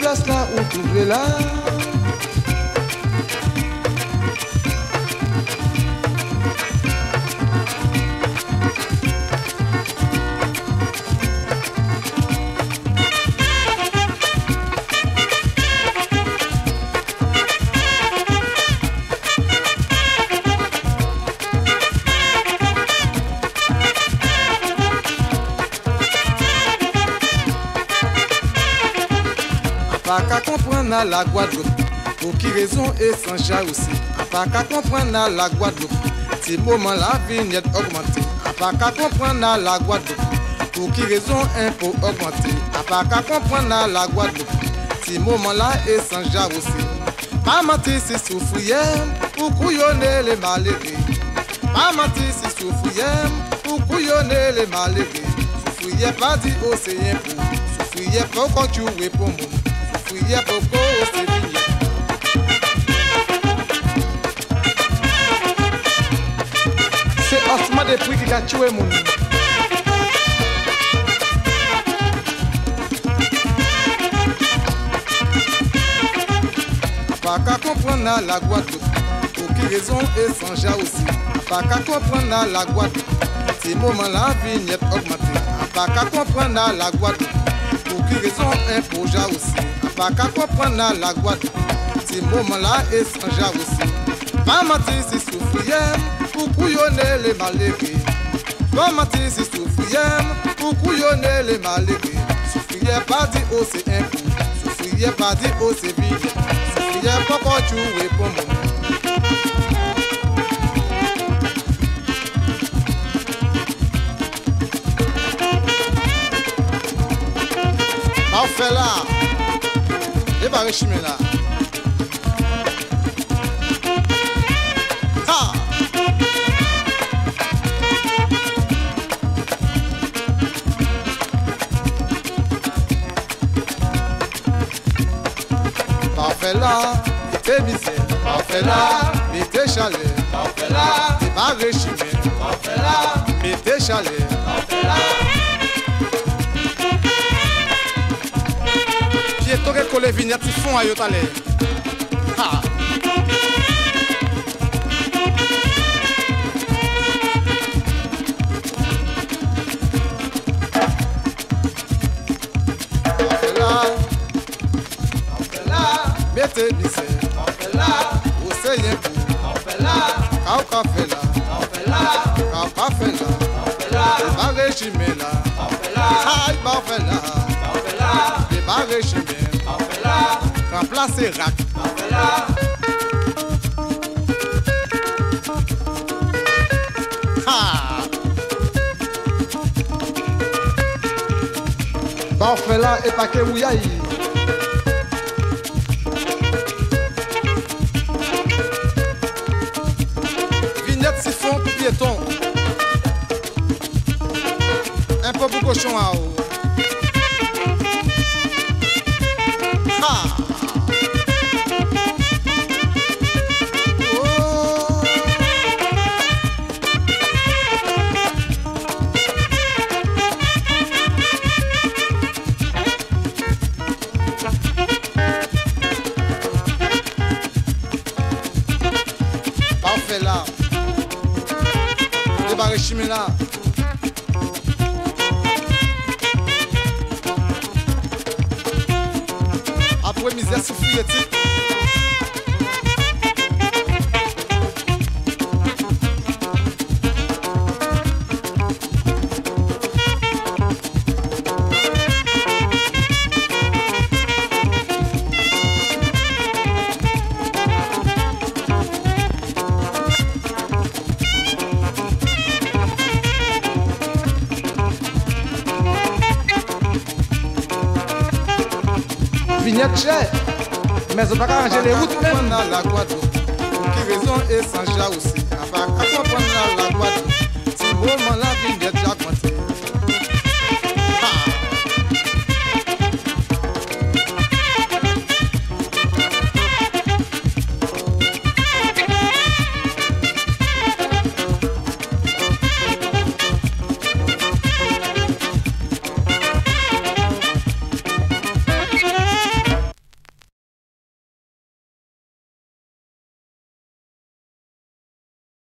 place là où trouver là. Pas qu'à comprendre à la Guadeloupe. Pour qui raison et sans jalousie Pas qu'à comprendre à la Guadeloupe. Ces moments la vignette augmentée Pas qu'à comprendre à la Guadeloupe. Pour qui raison impôt augmenté Pas qu'à comprendre à la Guadeloupe. Ces moments là et sans jalousie Pas mentir si souffrière Pour couillonner les malheureux. Pas mentir si souffrière Pour couillonner les malheureux. Souffrière pas dit océan pour. Souffrière pas quand tu es C'est Osman de prix qui a tué mon Pas qu'à comprendre la Guadeloupe Pour qui raison et sans jalousie Pas qu'à comprendre la Guadeloupe Ces moments-là vignette augmentée Pas qu'à comprendre la Guadeloupe Pour qui raison un pour jalousie Pa ka kompren nan la gwad Ti mouman la e sanja wosi Pa mati si soufriyem Pou kouyone le maleve Pa mati si soufriyem Pou kouyone le maleve Soufriye pa di o oh, se enkou Soufriye pa di o oh, se vide. Soufriye poko chouwe pomo Fela Parfait là T'es Parfait là rechimé Parfait là Mettez chalet. Parfait là Pieto ke kole vignette si fond a yo tale. Ha. Afela, afela, mete bise, remplacer rack. Ha! Ba fela e pa ke ouyayi. Vignette siphon pour piéton. Un peu pour cochon à eau. Débarré chimé là. Après misère souffrir Vignette chère. Mais on va pas les routes même. la Guadeloupe. Pour qui raison et sans jalousie. À part